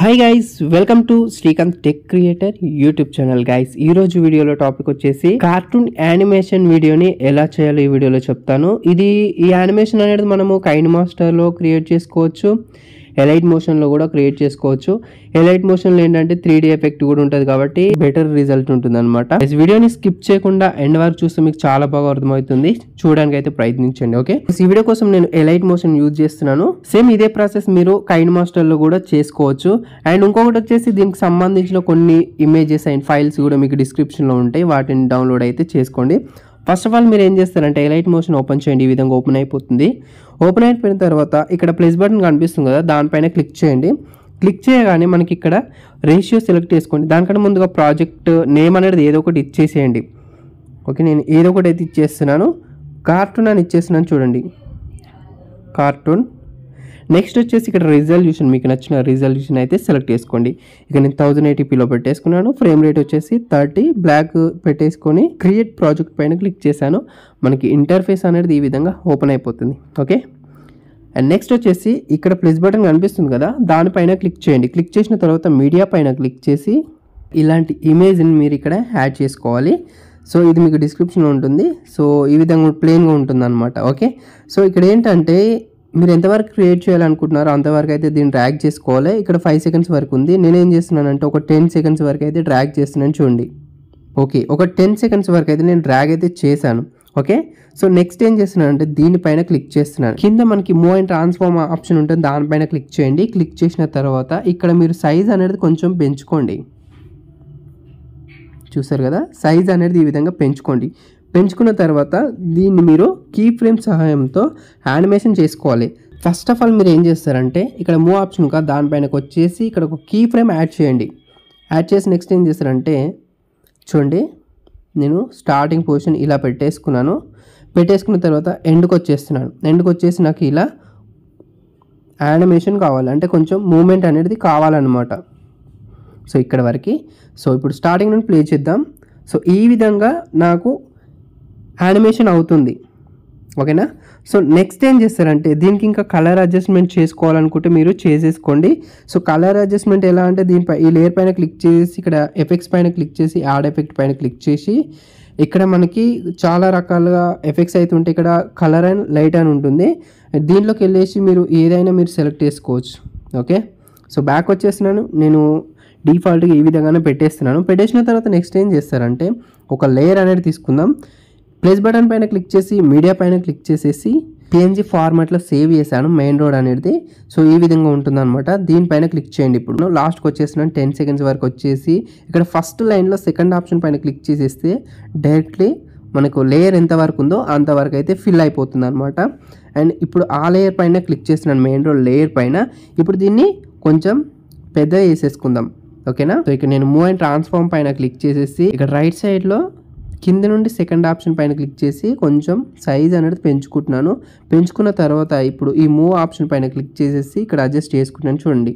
Hi guys welcome to Srikanth tech creator YouTube channel guys ఈ రోజు వీడియోలో topic వచ్చేసి కార్టూన్ యానిమేషన్ వీడియోని ఎలా చేయాలో ఈ వీడియోలో చెప్తాను. ఇది ఈ యానిమేషన్ అనేది మనము కైండ్ మాస్టర్లో క్రియేట్ చేసుకోవచ్చు. ఎలైట్ మోషన్లో కూడా క్రియేట్ చేసుకోవచ్చు. ఎలైట్ మోషన్లో ఏంటంటే త్రీ డీ ఎఫెక్ట్ కూడా ఉంటుంది కాబట్టి బెటర్ రిజల్ట్ ఉంటుంది అనమాట వీడియోని స్కిప్ చేయకుండా ఎండ్ వరకు చూస్తే మీకు చాలా బాగా అర్థమవుతుంది. చూడడానికి అయితే ప్రయత్నించండి ఓకే ఈ వీడియో కోసం నేను ఎలైట్ మోషన్ యూజ్ చేస్తున్నాను. సేమ్ ఇదే ప్రాసెస్ మీరు కైన్ మాస్టర్లో కూడా చేసుకోవచ్చు. అండ్ ఇంకొకటి వచ్చేసి దీనికి సంబంధించిన కొన్ని ఇమేజెస్ అండ్ ఫైల్స్ కూడా మీకు డిస్క్రిప్షన్లో ఉంటాయి. వాటిని డౌన్లోడ్ అయితే చేసుకోండి. ఫస్ట్ ఆఫ్ ఆల్ మీరు ఏం చేస్తారంటే ఎలైట్ మోషన్ ఓపెన్ చేయండి ఈ విధంగా ఓపెన్ అయిపోతుంది. ఓపెన్ అయిపోయిన తర్వాత ఇక్కడ ప్లస్ బటన్ కనిపిస్తుంది కదా దానిపైన క్లిక్ చేయండి. క్లిక్ చేయగానే మనకి ఇక్కడ రేషియో సెలెక్ట్ చేసుకోండి. దానికంటే ముందుగా ప్రాజెక్ట్ నేమ్ అనేది ఏదో ఒకటి ఇచ్చేసేయండి. ఓకే నేను ఏదో ఒకటి అయితే ఇచ్చేస్తున్నాను. కార్టూన్ అని ఇచ్చేస్తున్నాను చూడండి. కార్టూన్ నెక్స్ట్ వచ్చేసి ఇక్కడ రిజల్యూషన్ మీకు నచ్చిన రిజల్యూషన్ అయితే సెలెక్ట్ చేసుకోండి. ఇక నేను థౌజండ్ ఎయిటీపీలో పెట్టేసుకున్నాను. ఫ్రేమ్ రేట్ వచ్చేసి థర్టీ బ్లాక్ పెట్టేసుకొని క్రియేట్ ప్రాజెక్ట్ పైన క్లిక్ చేశాను. మనకి ఇంటర్ఫేస్ అనేది ఈ విధంగా ఓపెన్ అయిపోతుంది. ఓకే అండ్ నెక్స్ట్ వచ్చేసి ఇక్కడ ప్లస్ బటన్ కనిపిస్తుంది కదా దానిపైన క్లిక్ చేయండి. క్లిక్ చేసిన తర్వాత మీడియా పైన క్లిక్ చేసి ఇలాంటి ఇమేజ్ని మీరు ఇక్కడ యాడ్ చేసుకోవాలి. సో ఇది మీకు డిస్క్రిప్షన్లో ఉంటుంది. సో ఈ విధంగా ప్లెయిన్గా ఉంటుంది అనమాట ఓకే సో ఇక్కడ ఏంటంటే మీరు ఎంతవరకు క్రియేట్ చేయాలనుకుంటున్నారో అంతవరకు అయితే దీన్ని డ్రాగ్ చేసుకోవాలి. ఇక్కడ ఫైవ్ సెకండ్స్ వరకు ఉంది. నేనేం చేస్తున్నానంటే ఒక టెన్ సెకండ్స్ వరకు అయితే డ్రాగ్ చేస్తున్నాను చూడండి. ఓకే ఒక టెన్ సెకండ్స్ వరకు అయితే నేను డ్రాగ్ అయితే చేశాను. ఓకే సో నెక్స్ట్ ఏం చేస్తున్నాను అంటే దీనిపైన క్లిక్ చేస్తున్నాను. కింద మనకి మూవ్ అండ్ ట్రాన్స్ఫార్మ్ ఆప్షన్ ఉంటుంది. దానిపైన క్లిక్ చేయండి. క్లిక్ చేసిన తర్వాత ఇక్కడ మీరు సైజ్ అనేది కొంచెం పెంచుకోండి. చూసారు కదా? సైజ్ అనేది ఈ విధంగా పెంచుకోండి. పెంచుకున్న తర్వాత దీన్ని మీరు కీ ఫ్రేమ్ సహాయంతో యానిమేషన్ చేసుకోవాలి. ఫస్ట్ ఆఫ్ ఆల్ మీరు ఏం చేస్తారంటే ఇక్కడ మూవ్ ఆప్షన్ కా దానిపైనకి వచ్చేసి ఇక్కడ ఒక కీ ఫ్రేమ్ యాడ్ చేయండి. యాడ్ చేసి నెక్స్ట్ ఏం చేస్తారంటే చూడండి నేను స్టార్టింగ్ పొజిషన్ ఇలా పెట్టేసుకున్నాను. పెట్టేసుకున్న తర్వాత ఎండ్కి వచ్చేస్తున్నాను. ఎండ్కి వచ్చేసి నాకు ఇలా యానిమేషన్ కావాలి. అంటే కొంచెం మూమెంట్ అనేది కావాలన్నమాట. సో ఇక్కడ వరకు. సో ఇప్పుడు స్టార్టింగ్ నుండి ప్లే చేద్దాం. సో ఈ విధంగా నాకు యానిమేషన్ అవుతుంది. ఓకేనా? సో నెక్స్ట్ ఏం చేస్తారంటే దీనికి ఇంకా కలర్ అడ్జస్ట్మెంట్ చేసుకోవాలనుకుంటే మీరు చేసేసుకోండి. సో కలర్ అడ్జస్ట్మెంట్ ఎలా అంటే దీనిపై ఈ లేయర్ పైన క్లిక్ చేసి ఇక్కడ ఎఫెక్ట్స్ పైన క్లిక్ చేసి యాడ్ ఎఫెక్ట్ పైన క్లిక్ చేసి ఇక్కడ మనకి చాలా రకాలుగా ఎఫెక్ట్స్ అయితే ఉంటాయి. ఇక్కడ కలర్ అండ్ లైట్ అని ఉంటుంది. దీంట్లోకి వెళ్ళేసి మీరు ఏదైనా మీరు సెలెక్ట్ చేసుకోవచ్చు. ఓకే? సో బ్యాక్ వచ్చేసినాను నేను డిఫాల్ట్గా ఈ విధంగానే పెట్టేస్తున్నాను. పెట్టేసిన తర్వాత నెక్స్ట్ ఏం చేస్తారంటే ఒక లేయర్ అనేది తీసుకుందాం. ప్లస్ బటన్ పైన క్లిక్ చేసి మీడియా పైన క్లిక్ చేసేసి పిఎన్జీ ఫార్మాట్లో సేవ్ చేశాను మెయిన్ రోడ్ అనేది. సో ఈ విధంగా ఉంటుందన్నమాట. దీనిపైన క్లిక్ చేయండి ఇప్పుడు. లాస్ట్కి వచ్చేసిన టెన్ సెకండ్స్ వరకు వచ్చేసి ఇక్కడ ఫస్ట్ లైన్లో సెకండ్ ఆప్షన్ పైన క్లిక్ చేసేస్తే డైరెక్ట్లీ మనకు లేయర్ ఎంత వరకు ఉందో అంతవరకు అయితే ఫిల్ అయిపోతుంది అనమాట అండ్ ఇప్పుడు ఆ లేయర్ పైన క్లిక్ చేస్తున్నాను మెయిన్ రోడ్ లేయర్ పైన. ఇప్పుడు దీన్ని కొంచెం పెద్ద వేసేసుకుందాం ఓకేనా సో ఇక్కడ నేను మూవ్ అండ్ ట్రాన్స్ఫార్మ్ పైన క్లిక్ చేసేసి ఇక్కడ రైట్ సైడ్లో కింద నుండి సెకండ్ ఆప్షన్ పైన క్లిక్ చేసి కొంచెం సైజ్ అనేది పెంచుకుంటున్నాను. పెంచుకున్న తర్వాత ఇప్పుడు ఈ మూవ్ ఆప్షన్ పైన క్లిక్ చేసేసి ఇక్కడ అడ్జస్ట్ చేసుకుంటాను చూడండి.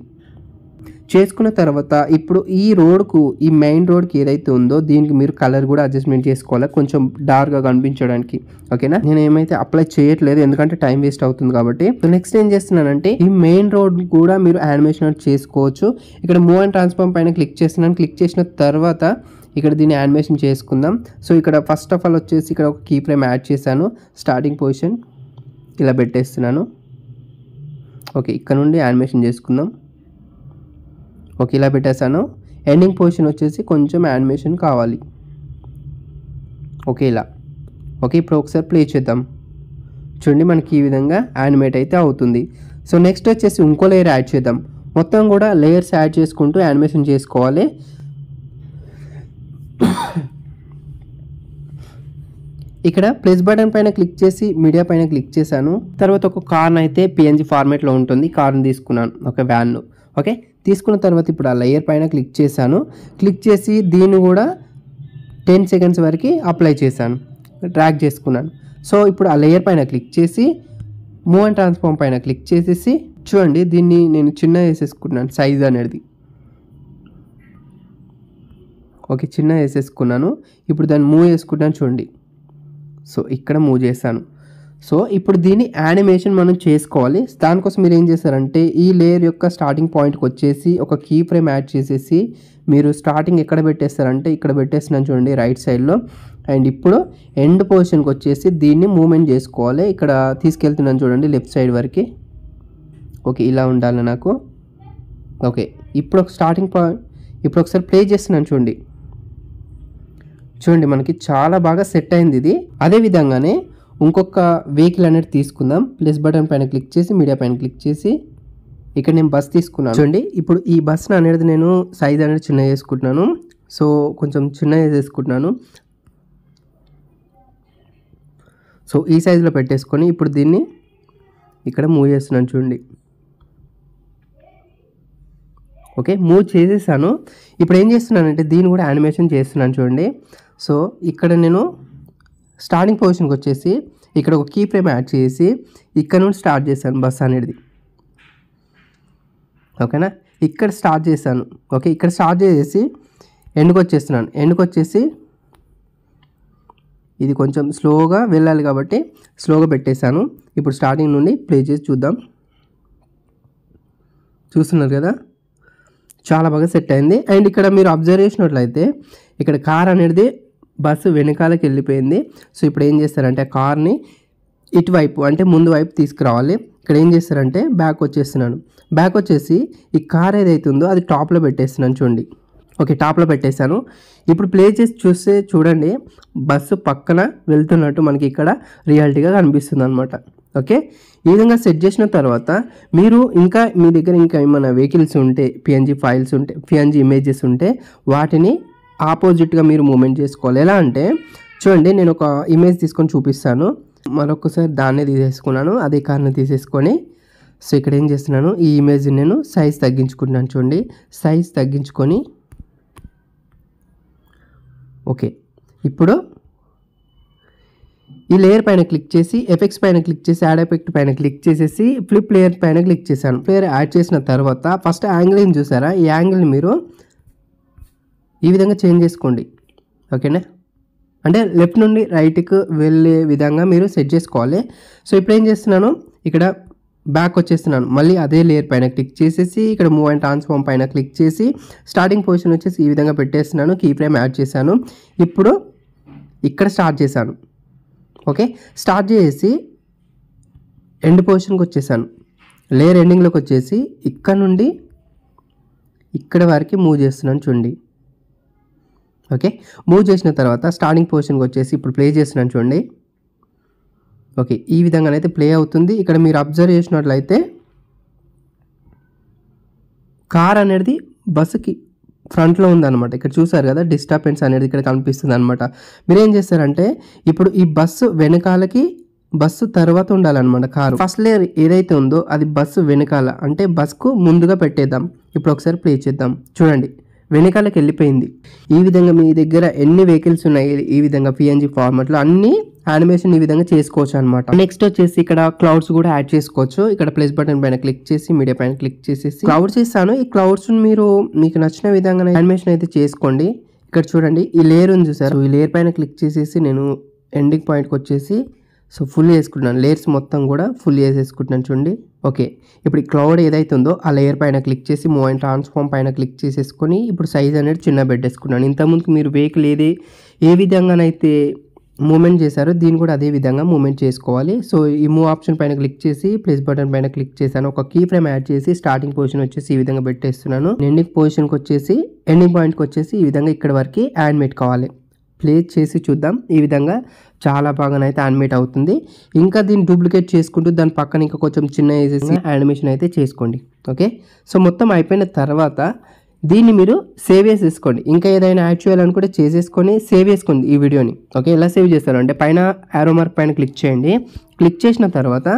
చేసుకున్న తర్వాత ఇప్పుడు ఈ రోడ్కు ఈ మెయిన్ రోడ్కి ఏదైతే ఉందో దీనికి మీరు కలర్ కూడా అడ్జస్ట్మెంట్ చేసుకోవాలి. కొంచెం డార్క్గా కనిపించడానికి. ఓకేనా? నేను ఏమైతే అప్లై చేయట్లేదు ఎందుకంటే టైం వేస్ట్ అవుతుంది కాబట్టి. సో నెక్స్ట్ ఏం చేస్తున్నానంటే ఈ మెయిన్ రోడ్ కూడా మీరు యానిమేషన్ చేసుకోవచ్చు. ఇక్కడ మూవ్ అండ్ ట్రాన్స్ఫార్మ్ పైన క్లిక్ చేస్తున్నాను. క్లిక్ చేసిన తర్వాత ఇక్కడ దీన్ని యానిమేషన్ చేసుకుందాం. సో ఇక్కడ ఫస్ట్ ఆఫ్ ఆల్ వచ్చేసి ఇక్కడ ఒక కీ ఫ్రేమ్ యాడ్ చేశాను. స్టార్టింగ్ పొజిషన్ ఇలా పెట్టేస్తున్నాను. ఓకే ఇక్కడ నుండి యానిమేషన్ చేసుకుందాం. ఓకే ఇలా పెట్టేశాను. ఎండింగ్ పొజిషన్ వచ్చేసి కొంచెం యానిమేషన్ కావాలి. ఓకే ఇలా. ఓకే ఇప్పుడు ఒకసారి ప్లే చేద్దాం. చూడండి మనకి ఈ విధంగా యానిమేట్ అయితే అవుతుంది. సో నెక్స్ట్ వచ్చేసి ఇంకో లేయర్ యాడ్ చేద్దాం. మొత్తం కూడా లేయర్స్ యాడ్ చేసుకుంటూ యానిమేషన్ చేసుకోవాలి. ఇక్కడ ప్లస్ బటన్ పైన క్లిక్ చేసి మీడియా పైన క్లిక్ చేశాను. తర్వాత ఒక కార్న్ అయితే పిఎన్జీ ఫార్మేట్లో ఉంటుంది. కార్న్ తీసుకున్నాను ఒక వ్యాన్ను ఓకే తీసుకున్న తర్వాత ఇప్పుడు ఆ లేయర్ పైన క్లిక్ చేశాను. క్లిక్ చేసి దీన్ని కూడా టెన్ సెకండ్స్ వరకు అప్లై చేశాను. ట్రాక్ చేసుకున్నాను. సో ఇప్పుడు ఆ లేయర్ పైన క్లిక్ చేసి మూవ్ అండ్ ట్రాన్స్ఫార్మ్ పైన క్లిక్ చేసేసి చూడండి దీన్ని నేను చిన్న వేసేసుకున్నాను సైజ్ అనేది. ఓకే చిన్న వేసేసుకున్నాను. ఇప్పుడు దాన్ని మూవ్ చేసుకుంటాను చూడండి. సో ఇక్కడ మూవ్ చేశాను. సో ఇప్పుడు దీని యానిమేషన్ మనం చేసుకోవాలి. దానికోసం మీరు ఏం చేస్తారంటే ఈ లేయర్ యొక్క స్టార్టింగ్ పాయింట్కి వచ్చేసి ఒక కీ ఫ్రేమ్ యాడ్ చేసేసి మీరు స్టార్టింగ్ ఎక్కడ పెట్టేస్తారంటే ఇక్కడ పెట్టేస్తున్నాను చూడండి రైట్ సైడ్లో. అండ్ ఇప్పుడు ఎండ్ పొజిషన్కి వచ్చేసి దీన్ని మూమెంట్ చేసుకోవాలి. ఇక్కడ తీసుకెళ్తున్నాను చూడండి లెఫ్ట్ సైడ్ వరకు. ఓకే ఇలా ఉండాలి నాకు. ఓకే ఇప్పుడు ఒక స్టార్టింగ్ పాయింట్ ఇప్పుడు ఒకసారి ప్లే చేస్తున్నాను చూడండి. చూడండి మనకి చాలా బాగా సెట్ అయింది ఇది. అదే విధంగానే ఇంకొక వెహికల్ అనేది తీసుకుందాం. ప్లస్ బటన్ పైన క్లిక్ చేసి మీడియా పైన క్లిక్ చేసి ఇక్కడ నేను బస్ తీసుకున్నాను. చూడండి ఇప్పుడు ఈ బస్ అనేది నేను సైజ్ అనేది చిన్న చేసుకుంటున్నాను. సో కొంచెం చిన్న చేసుకుంటున్నాను. సో ఈ సైజులో పెట్టేసుకొని ఇప్పుడు దీన్ని ఇక్కడ మూవ్ చేస్తున్నాను చూడండి. ఓకే మూవ్ చేసేసాను. ఇప్పుడు ఏం చేస్తున్నానంటే దీన్ని కూడా యానిమేషన్ చేస్తున్నాను చూడండి. సో ఇక్కడ నేను స్టార్టింగ్ పొజిషన్కి వచ్చేసి ఇక్కడ ఒక కీ ఫ్రేమ్ యాడ్ చేసి ఇక్కడ నుండి స్టార్ట్ చేశాను బస్ అనేది. ఓకేనా? ఇక్కడ స్టార్ట్ చేశాను. ఓకే ఇక్కడ స్టార్ట్ చేసేసి ఎండుకు వచ్చేస్తున్నాను. ఎండుకు వచ్చేసి ఇది కొంచెం స్లోగా వెళ్ళాలి కాబట్టి స్లోగా పెట్టేశాను. ఇప్పుడు స్టార్టింగ్ నుండి ప్లే చేసి చూద్దాం. చూస్తున్నారు కదా? చాలా బాగా సెట్ అయింది. అండ్ ఇక్కడ మీరు అబ్జర్వ్ చేసినట్లయితే ఇక్కడ కార్ అనేది బస్సు వెనకాలకి వెళ్ళిపోయింది సో ఇప్పుడు ఏం చేస్తారంటే ఆ కార్ని ఇటువైపు అంటే ముందు వైపు తీసుకురావాలి. ఇక్కడ ఏం చేస్తారంటే బ్యాక్ వచ్చేస్తున్నాను బ్యాక్ వచ్చేసి ఈ కార్ ఏదైతే ఉందో అది టాప్లో పెట్టేస్తున్నాను చూడండి. ఓకే టాప్లో పెట్టేశాను. ఇప్పుడు ప్లే చేసి చూస్తే చూడండి బస్సు పక్కన వెళ్తున్నట్టు మనకి ఇక్కడ రియాలిటీగా కనిపిస్తుంది అనమాట ఓకే ఈ విధంగా సెట్ చేసిన తర్వాత మీరు ఇంకా మీ దగ్గర ఇంకా ఏమైనా వెహికల్స్ ఉంటే పిఎన్జీ ఫైల్స్ ఉంటే పిఎన్జీ ఇమేజెస్ ఉంటే వాటిని ఆపోజిట్గా మీరు మూమెంట్ చేసుకోవాలి. ఎలా అంటే చూడండి నేను ఒక ఇమేజ్ తీసుకొని చూపిస్తాను. మరొకసారి దాన్నే తీసేసుకున్నాను. అదే కార్ని తీసేసుకొని సో ఇక్కడ ఏం చేస్తున్నాను? ఈ ఇమేజ్ నేను సైజ్ తగ్గించుకుంటున్నాను చూడండి. సైజ్ తగ్గించుకొని ఓకే. ఇప్పుడు ఈ లేయర్ పైన క్లిక్ చేసి ఎఫెక్ట్స్ పైన క్లిక్ చేసి యాడ్ ఎఫెక్ట్ పైన క్లిక్ చేసేసి ఫ్లిప్ లేయర్ పైన క్లిక్ చేశాను. ప్లేయర్ యాడ్ చేసిన తర్వాత ఫస్ట్ యాంగిల్ని చూసారా? ఈ యాంగిల్ని మీరు ఈ విధంగా చేంజ్ చేసుకోండి. ఓకేనా? అంటే లెఫ్ట్ నుండి రైట్కి వెళ్ళే విధంగా మీరు సెట్ చేసుకోవాలి. సో ఇప్పుడు ఏం చేస్తున్నాను? ఇక్కడ బ్యాక్ వచ్చేస్తున్నాను. మళ్ళీ అదే లేయర్ పైన క్లిక్ చేసేసి ఇక్కడ మూవ్ అండ్ ట్రాన్స్ఫార్మ్ పైన క్లిక్ చేసి స్టార్టింగ్ పొజిషన్ వచ్చేసి ఈ విధంగా పెట్టేస్తున్నాను. కీ ఫ్రేమ్ యాడ్ చేశాను. ఇప్పుడు ఇక్కడ స్టార్ట్ చేశాను. ఓకే? స్టార్ట్ చేసి ఎండ్ పొజిషన్కి వచ్చేసాను. లేయర్ ఎండింగ్లోకి వచ్చేసి ఇక్కడ నుండి ఇక్కడ వరకు మూవ్ చేస్తున్నాను చూడండి. ఓకే? మూవ్ చేసిన తర్వాత స్టార్టింగ్ పొజిషన్కి వచ్చేసి ఇప్పుడు ప్లే చేస్తున్నాను చూడండి. ఓకే ఈ విధంగానైతే ప్లే అవుతుంది. ఇక్కడ మీరు అబ్జర్వ్ చేసినట్లయితే కార్ అనేది బస్సుకి ఫ్రంట్లో ఉందన్నమాట. ఇక్కడ చూసారు కదా డిస్టర్బెన్స్ అనేది ఇక్కడ కనిపిస్తుంది అనమాట మీరు ఏం చేస్తారంటే ఇప్పుడు ఈ బస్సు వెనకాలకి బస్సు తర్వాత ఉండాలన్నమాట కారు ఫస్ట్ లేయర్ ఏదైతే ఉందో అది బస్సు వెనకాల అంటే బస్కు ముందుగా పెట్టేద్దాం. ఇప్పుడు ఒకసారి ప్లే చేద్దాం. చూడండి. వెనకాలకి వెళ్ళిపోయింది ఈ విధంగా మీ దగ్గర ఎన్ని వెహికల్స్ ఉన్నాయి? ఈ విధంగా పిఎన్జీ ఫార్మాట్లో అన్ని యానిమేషన్ ఈ విధంగా చేసుకోవచ్చు అనమాట నెక్స్ట్ వచ్చేసి ఇక్కడ క్లౌడ్స్ కూడా యాడ్ చేసుకోవచ్చు. ఇక్కడ ప్లస్ బటన్ పైన క్లిక్ చేసి మీడియా పైన క్లిక్ చేసేసి. క్లౌడ్స్ ఇస్తాను ఈ క్లౌడ్స్ మీరు మీకు నచ్చిన విధంగా యానిమేషన్ అయితే చేసుకోండి. ఇక్కడ చూడండి ఈ లేయర్ ఉంది చూసారు? ఈ లేయర్ పైన క్లిక్ చేసేసి నేను ఎండింగ్ పాయింట్కి వచ్చేసి సో ఫుల్ వేసుకుంటున్నాను. లేయర్స్ మొత్తం కూడా ఫుల్ వేసేసుకుంటున్నాను చూడండి. ఓకే ఇప్పుడు ఈ క్లౌడ్ ఏదైతే ఉందో ఆ లేయర్ పైన క్లిక్ చేసి మూవ్ అండ్ ట్రాన్స్ఫార్మ్ పైన క్లిక్ చేసేసుకొని ఇప్పుడు సైజ్ అనేది చిన్న పెట్టేసుకున్నాను. ఇంతకుముందు మీరు వెహికల్ ఏది ఏ విధంగానైతే మూమెంట్ చేశారో దీన్ని కూడా అదే విధంగా మూమెంట్ చేసుకోవాలి. సో ఈ మూవ్ ఆప్షన్ పైన క్లిక్ చేసి ప్లస్ బటన్ పైన క్లిక్ చేశాను. ఒక కీ ఫ్రేమ్ యాడ్ చేసి స్టార్టింగ్ పొజిషన్ వచ్చేసి ఈ విధంగా పెట్టేస్తున్నాను. ఎండింగ్ పొజిషన్కి వచ్చేసి ఎండింగ్ పాయింట్కి వచ్చేసి ఈ విధంగా ఇక్కడ వరకు యాడ్ కావాలి. ప్లే చేసి చూద్దాం. ఈ విధంగా చాలా బాగానైతే యానిమేట్ అవుతుంది. ఇంకా దీన్ని డూప్లికేట్ చేసుకుంటూ దాని పక్కన ఇంకా కొంచెం చిన్న వేసేసి యానిమేషన్ అయితే చేసుకోండి. ఓకే? సో మొత్తం అయిపోయిన తర్వాత దీన్ని మీరు సేవ్ చేసేసుకోండి. ఇంకా ఏదైనా యాడ్ చేయాలనుకుంటే చేసేసుకొని సేవ్ చేసుకోండి ఈ వీడియోని. ఓకే? ఎలా సేవ్ చేస్తారు? అంటే పైన యారో మార్క్ పైన క్లిక్ చేయండి. క్లిక్ చేసిన తర్వాత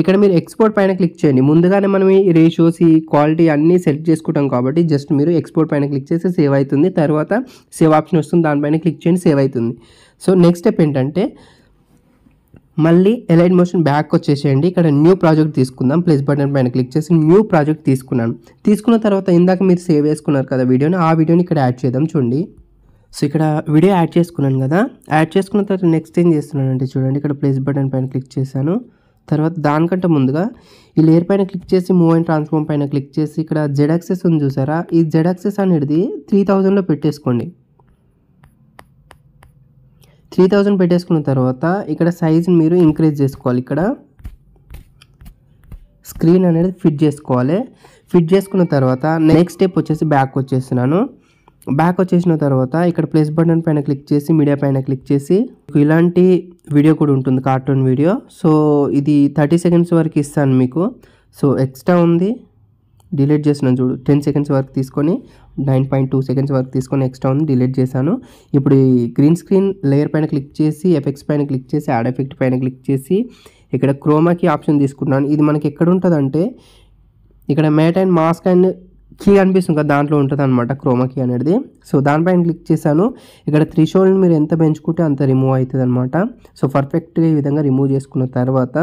ఇక్కడ మీరు ఎక్స్పోర్ట్ పైన క్లిక్ చేయండి. ముందుగానే మనం ఈ రేషియోస్ ఈ క్వాలిటీ అన్నీ సెట్ చేసుకుంటాం కాబట్టి జస్ట్ మీరు ఎక్స్పోర్ట్ పైన క్లిక్ చేస్తే సేవ్ అవుతుంది. తర్వాత సేవ్ ఆప్షన్ వస్తుంది. దానిపైన క్లిక్ చేయండి సేవ్ అవుతుంది. సో నెక్స్ట్ స్టెప్ ఏంటంటే మళ్ళీ ఎలైట్ మోషన్ బ్యాక్ వచ్చేసేయండి. ఇక్కడ న్యూ ప్రాజెక్ట్ తీసుకుందాం. ప్లస్ బటన్ పైన క్లిక్ చేసి న్యూ ప్రాజెక్ట్ తీసుకున్నాను. తీసుకున్న తర్వాత ఇందాక మీరు సేవ్ చేసుకున్నారు కదా వీడియోని. ఆ వీడియోని ఇక్కడ యాడ్ చేద్దాం చూడండి. సో ఇక్కడ వీడియో యాడ్ చేసుకున్నాను కదా. యాడ్ చేసుకున్న తర్వాత నెక్స్ట్ ఏం చేస్తున్నానంటే చూడండి. ఇక్కడ ప్లస్ బటన్ పైన క్లిక్ చేశాను. తర్వాత దానికంటే ముందుగా ఈ లేయర్ పైన క్లిక్ చేసి మూవ్ అండ్ ట్రాన్స్ఫార్మ్ పైన క్లిక్ చేసి ఇక్కడ జెడ్ యాక్సెస్ ఉంది చూసారా? ఈ జెడ్ యాక్సెస్ అనేది త్రీ థౌజండ్లో పెట్టేసుకోండి. త్రీ థౌజండ్ పెట్టేసుకున్న తర్వాత ఇక్కడ సైజ్ మీరు ఇంక్రీజ్ చేసుకోవాలి. ఇక్కడ స్క్రీన్ అనేది ఫిట్ చేసుకోవాలి. ఫిట్ చేసుకున్న తర్వాత నెక్స్ట్ స్టెప్ వచ్చేసి బ్యాక్ వచ్చేస్తున్నాను. బ్యాక్ వచ్చేసిన తర్వాత ఇక్కడ ప్లస్ బటన్ పైన క్లిక్ చేసి మీడియా పైన క్లిక్ చేసి ఇలాంటి వీడియో కూడా ఉంటుంది కార్టూన్ వీడియో సో ఇది థర్టీ సెకండ్స్ వరకు ఇస్తాను మీకు. సో ఎక్స్ట్రా ఉంది. డిలీట్ చేసినాను చూడు. టెన్ సెకండ్స్ వరకు తీసుకొని నైన్ పాయింట్ టూ సెకండ్స్ వరకు తీసుకొని ఎక్స్ట్రా ఉంది డిలీట్ చేశాను. ఇప్పుడు ఈ గ్రీన్ స్క్రీన్ లేయర్ పైన క్లిక్ చేసి ఎఫెక్ట్స్ పైన క్లిక్ చేసి యాడ్ ఎఫెక్ట్ పైన క్లిక్ చేసి ఇక్కడ క్రోమాకి ఆప్షన్ తీసుకుంటున్నాను. ఇది మనకి ఎక్కడ ఉంటుందంటే ఇక్కడ matte and mask and key అనిపిస్తుంది కదా దాంట్లో ఉంటుంది అనమాట క్రోమా కీ అనేది. సో దానిపైన క్లిక్ చేశాను. ఇక్కడ త్రీ షోల్డ్ మీరు ఎంత పెంచుకుంటే అంత రిమూవ్ అవుతుంది అనమాట సో పర్ఫెక్ట్గా ఈ విధంగా రిమూవ్ చేసుకున్న తర్వాత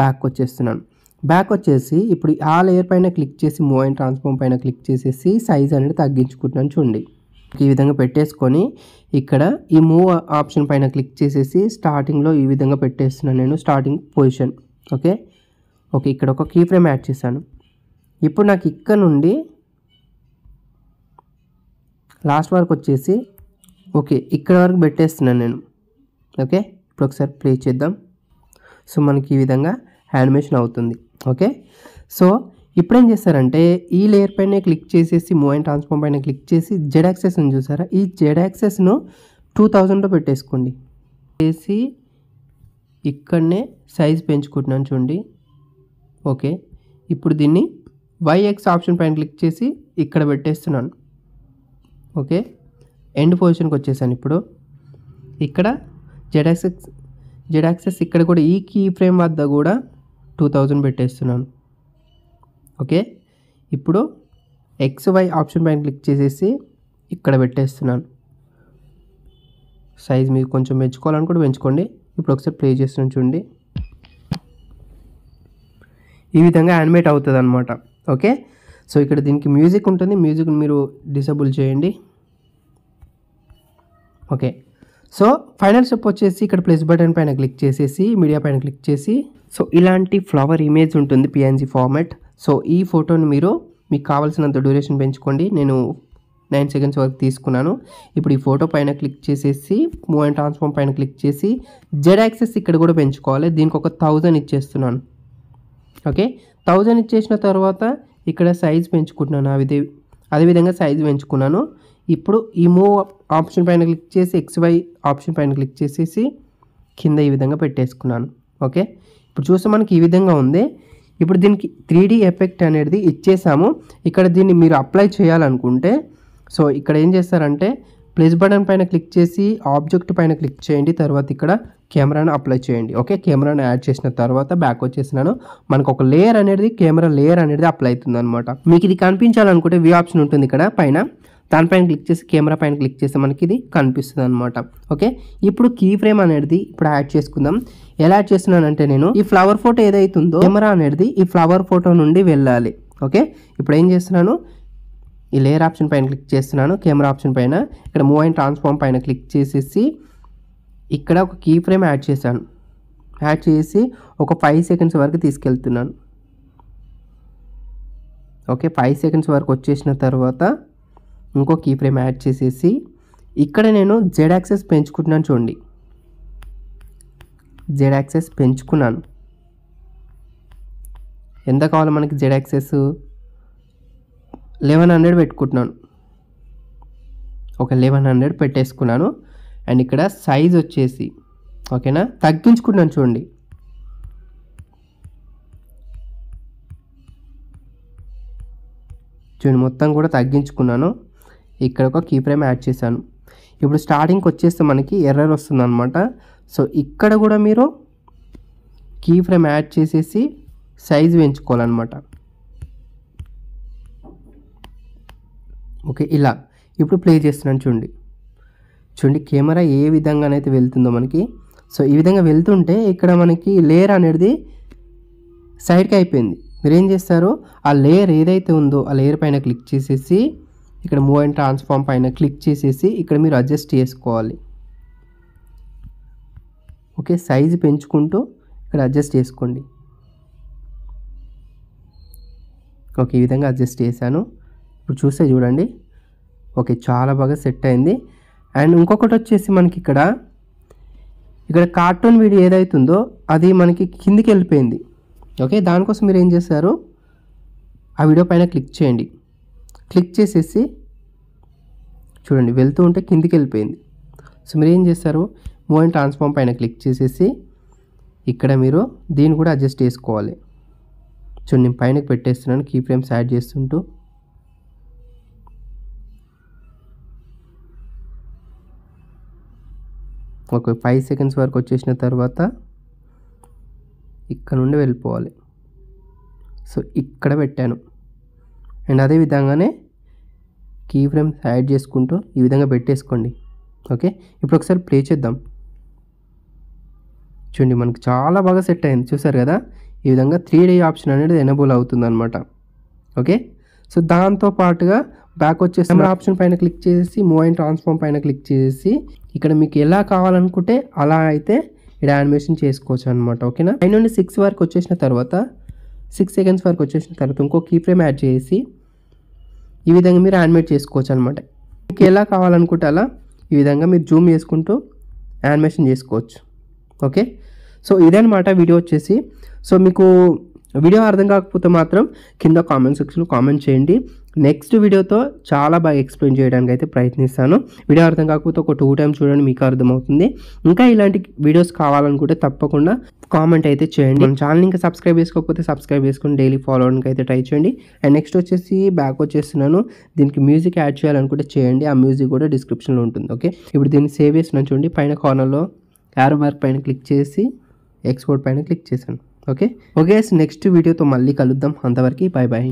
బ్యాక్ వచ్చేస్తున్నాను. బ్యాక్ వచ్చేసి ఇప్పుడు ఆ లేయర్ పైన క్లిక్ చేసి మూవ్ అండ్ ట్రాన్స్ఫార్మ్ పైన క్లిక్ చేసేసి సైజ్ అనేది తగ్గించుకుంటున్నాను చూడండి. ఈ విధంగా పెట్టేసుకొని ఇక్కడ ఈ మూవ్ ఆప్షన్ పైన క్లిక్ చేసేసి స్టార్టింగ్లో ఈ విధంగా పెట్టేస్తున్నాను నేను స్టార్టింగ్ పొజిషన్ ఓకే ఓకే ఇక్కడ ఒక కీ ఫ్రేమ్ యాడ్ చేశాను. ఇప్పుడు నాకు ఇక్కడ నుండి లాస్ట్ వరకు వచ్చేసి ఓకే ఇక్కడ వరకు పెట్టేస్తున్నాను నేను. ఓకే ఇప్పుడు ఒకసారి ప్లే చేద్దాం. సో మనకి ఈ విధంగా యానిమేషన్ అవుతుంది. ఓకే సో ఇప్పుడేం చేస్తారంటే ఈ లేయర్ పైన క్లిక్ చేసేసి మూవ్ అండ్ ట్రాన్స్ఫార్మ్ పైన క్లిక్ చేసి జెడ్ యాక్సెస్ చూసారా? ఈ జెడ్ యాక్సెస్ను టూ థౌజండ్లో పెట్టేసుకోండి. చేసి ఇక్కడనే సైజ్ పెంచుకుంటున్నాను చూడండి. ఓకే ఇప్పుడు దీన్ని వైఎక్స్ ఆప్షన్ పైన క్లిక్ చేసి ఇక్కడ పెట్టేస్తున్నాను. ఓకే? ఎండ్ పొజిషన్కి వచ్చేసాను ఇప్పుడు. ఇక్కడ జెడాక్సెస్ జెడాక్సెస్ ఇక్కడ కూడా ఈ కీ ఫ్రేమ్ వద్ద కూడా టూ థౌజండ్ పెట్టేస్తున్నాను. ఓకే? ఇప్పుడు ఎక్స్ వై ఆప్షన్ పైన క్లిక్ చేసేసి ఇక్కడ పెట్టేస్తున్నాను. సైజ్ మీరు కొంచెం పెంచుకోవాలని కూడా పెంచుకోండి. ఇప్పుడు ఒకసారి ప్లే చేస్తున్నాను చూడండి. ఈ విధంగా యానిమేట్ అవుతుంది అనమాట ఓకే? సో ఇక్కడ దీనికి మ్యూజిక్ ఉంటుంది. మ్యూజిక్ మీరు డిసేబుల్ చేయండి. ఓకే సో ఫైనల్ స్టెప్ వచ్చేసి ఇక్కడ ప్లస్ బటన్ పైన క్లిక్ చేసేసి మీడియా పైన క్లిక్ చేసి సో ఇలాంటి ఫ్లవర్ ఇమేజ్ ఉంటుంది పిఎన్జీ ఫార్మాట్ సో ఈ ఫోటోని మీరు మీకు కావాల్సినంత డ్యూరేషన్ పెంచుకోండి. నేను నైన్ సెకండ్స్ వరకు తీసుకున్నాను. ఇప్పుడు ఈ ఫోటో పైన క్లిక్ చేసేసి మూవ్ అండ్ ట్రాన్స్ఫార్మ్ పైన క్లిక్ చేసి జెడ్ యాక్సెస్ ఇక్కడ కూడా పెంచుకోవాలి. దీనికి ఒక థౌజండ్ ఇచ్చేస్తున్నాను. ఓకే థౌజండ్ ఇచ్చేసిన తర్వాత ఇక్కడ సైజ్ పెంచుకుంటున్నాను అదే అదేవిధంగా సైజ్ పెంచుకున్నాను. ఇప్పుడు ఈ మూవ్ ఆప్షన్ పైన క్లిక్ చేసి ఎక్స్ వై ఆప్షన్ పైన క్లిక్ చేసేసి కింద ఈ విధంగా పెట్టేసుకున్నాను. ఓకే ఇప్పుడు చూస్తే మనకి ఈ విధంగా ఉంది. ఇప్పుడు దీనికి త్రీ ఎఫెక్ట్ అనేది ఇచ్చేసాము. ఇక్కడ దీన్ని మీరు అప్లై చేయాలనుకుంటే సో ఇక్కడ ఏం చేస్తారంటే ప్లస్ బటన్ పైన క్లిక్ చేసి ఆబ్జెక్ట్ పైన క్లిక్ చేయండి. తర్వాత ఇక్కడ కెమెరాను అప్లై చేయండి. ఓకే కెమెరాను యాడ్ చేసిన తర్వాత బ్యాక్ వచ్చేసినాను. మనకు ఒక లేయర్ అనేది కెమెరా లేయర్ అనేది అప్లై అవుతుంది అనమాట మీకు ఇది కనిపించాలనుకుంటే వ్యూ ఆప్షన్ ఉంటుంది ఇక్కడ పైన. దానిపైన క్లిక్ చేసి కెమెరా పైన క్లిక్ చేస్తే మనకి ఇది కనిపిస్తుంది అనమాట ఓకే ఇప్పుడు కీ ఫ్రేమ్ అనేది ఇప్పుడు యాడ్ చేసుకుందాం. ఎలా యాడ్ చేస్తున్నానంటే నేను ఈ ఫ్లవర్ ఫోటో ఏదైతుందో కెమెరా అనేది ఈ ఫ్లవర్ ఫోటో నుండి వెళ్ళాలి. ఓకే ఇప్పుడు ఏం చేస్తున్నాను? ఈ లేయర్ ఆప్షన్ పైన క్లిక్ చేస్తున్నాను. కెమెరా ఆప్షన్ పైన ఇక్కడ మూవ్ అండ్ ట్రాన్స్ఫార్మ్ పైన క్లిక్ చేసేసి ఇక్కడ ఒక కీ ఫ్రేమ్ యాడ్ చేశాను. యాడ్ చేసి ఒక ఫైవ్ సెకండ్స్ వరకు తీసుకెళ్తున్నాను. ఓకే ఫైవ్ సెకండ్స్ వరకు వచ్చేసిన తర్వాత ఇంకో కీ ఫ్రేమ్ యాడ్ చేసేసి ఇక్కడ నేను జెడ్ యాక్సెస్ పెంచుకుంటున్నాను చూడండి. జెడ్ యాక్సెస్ పెంచుకున్నాను. ఎంత కావాలి మనకి జెడ్ యాక్సెస్ లెవెన్ హండ్రెడ్ పెట్టుకుంటున్నాను. ఒక లెవెన్ హండ్రెడ్ పెట్టేసుకున్నాను. అండ్ ఇక్కడ సైజ్ వచ్చేసి ఓకేనా? తగ్గించుకున్నాను చూడండి. చూడండి మొత్తం కూడా తగ్గించుకున్నాను. ఇక్కడ ఒక కీ ఫ్రేమ్ యాడ్ చేశాను. ఇప్పుడు స్టార్టింగ్కి వచ్చేస్తే మనకి ఎర్రర్ వస్తుంది అనమాట సో ఇక్కడ కూడా మీరు కీ ఫ్రేమ్ యాడ్ చేసేసి సైజ్ పెంచుకోవాలన్నమాట ఓకే ఇలా. ఇప్పుడు ప్లే చేస్తున్నాను చూడండి. చూడండి కెమెరా ఏ విధంగానైతే వెళ్తుందో మనకి. సో ఈ విధంగా వెళ్తుంటే ఇక్కడ మనకి లేయర్ అనేది సైడ్కి అయిపోయింది. మీరు ఏం చేస్తారు? ఆ లేయర్ ఏదైతే ఉందో ఆ లేయర్ పైన క్లిక్ చేసేసి ఇక్కడ మూవ్ అండ్ ట్రాన్స్ఫార్మ్ పైన క్లిక్ చేసేసి ఇక్కడ మీరు అడ్జస్ట్ చేసుకోవాలి. ఓకే సైజు పెంచుకుంటూ ఇక్కడ అడ్జస్ట్ చేసుకోండి. ఓకే ఈ విధంగా అడ్జస్ట్ చేశాను. ఇప్పుడు చూస్తే చూడండి. ఓకే చాలా బాగా సెట్ అయింది. అండ్ ఇంకొకటి వచ్చేసి మనకి ఇక్కడ ఇక్కడ కార్టూన్ వీడియో ఏదైతుందో అది మనకి కిందికి వెళ్ళిపోయింది. ఓకే దానికోసం మీరు ఏం చేస్తారు ఆ వీడియో పైన క్లిక్ చేయండి. క్లిక్ చేసేసి చూడండి వెళ్తూ ఉంటే కిందికి వెళ్ళిపోయింది. సో మీరు ఏం చేస్తారు మూవ్ అండ్ ట్రాన్స్ఫార్మ్ పైన క్లిక్ చేసేసి ఇక్కడ మీరు దీన్ని కూడా అడ్జస్ట్ చేసుకోవాలి. చూడండి నేను పైనకి పెట్టేస్తున్నాను కీ ఫ్రేమ్స్ యాడ్ చేస్తుంటూ. ఒక ఫైవ్ సెకండ్స్ వరకు వచ్చేసిన తర్వాత ఇక్కడ నుండి వెళ్ళిపోవాలి. సో ఇక్కడ పెట్టాను. అండ్ అదే విధంగానే కీ ఫ్రేమ్స్ యాడ్ చేసుకుంటూ ఈ విధంగా పెట్టేసుకోండి. ఓకే ఇప్పుడు ఒకసారి ప్లే చేద్దాం. చూడండి మనకు చాలా బాగా సెట్ అయింది. చూసారు కదా? ఈ విధంగా త్రీ డీ ఆప్షన్ అనేది ఎనబుల్ అవుతుంది అనమాట ఓకే సో దాంతో పాటుగా బ్యాక్ వచ్చేసి కెమెరా ఆప్షన్ పైన క్లిక్ చేసి మూవ్ అండ్ ట్రాన్స్ఫార్మ్ పైన క్లిక్ చేసేసి ఇక్కడ మీకు ఎలా కావాలనుకుంటే అలా అయితే ఇక్కడ యానిమేషన్ చేసుకోవచ్చు అనమాట ఓకేనా పై నుండి సిక్స్ వరకు వచ్చేసిన తర్వాత సిక్స్ సెకండ్స్ వరకు వచ్చేసిన తర్వాత ఇంకో కీ ఫ్రేమ్ యాడ్ చేసి ఈ విధంగా మీరు యానిమేట్ చేసుకోవచ్చు అనమాట మీకు ఎలా కావాలనుకుంటే అలా ఈ విధంగా మీరు జూమ్ చేసుకుంటూ యానిమేషన్ చేసుకోవచ్చు ఓకే సో ఇదనమాట వీడియో వచ్చేసి. సో మీకు వీడియో అర్థం కాకపోతే మాత్రం కింద కామెంట్ సెక్షన్లో కామెంట్ చేయండి. నెక్స్ట్ వీడియోతో చాలా బాగా ఎక్స్ప్లెయిన్ చేయడానికి అయితే ప్రయత్నిస్తాను. వీడియో అర్థం కాకపోతే ఒక టూ టైమ్స్ చూడండి మీకు అర్థమవుతుంది. ఇంకా ఇలాంటి వీడియోస్ కావాలనుకుంటే తప్పకుండా కామెంట్ అయితే చేయండి. మన ఛానల్ ఇంకా సబ్స్క్రైబ్ చేసుకోకపోతే సబ్స్క్రైబ్ చేసుకుని డైలీ ఫాలో అవడానికి అయితే ట్రై చేయండి. అండ్ నెక్స్ట్ వచ్చేసి బ్యాక్ వచ్చేస్తున్నాను. దీనికి మ్యూజిక్ యాడ్ చేయాలనుకుంటే చేయండి. ఆ మ్యూజిక్ కూడా డిస్క్రిప్షన్లో ఉంటుంది. ఓకే ఇప్పుడు దీన్ని సేవ్ చేస్తున్నాను చూడండి. పైన కార్నర్లో యారో మార్క్ పైన క్లిక్ చేసి ఎక్స్పోర్ట్ పైన క్లిక్ చేశాను. ఓకే ఓకే నెక్స్ట్ వీడియోతో మళ్ళీ కలుద్దాం అంతవరకు బాయ్ బాయ్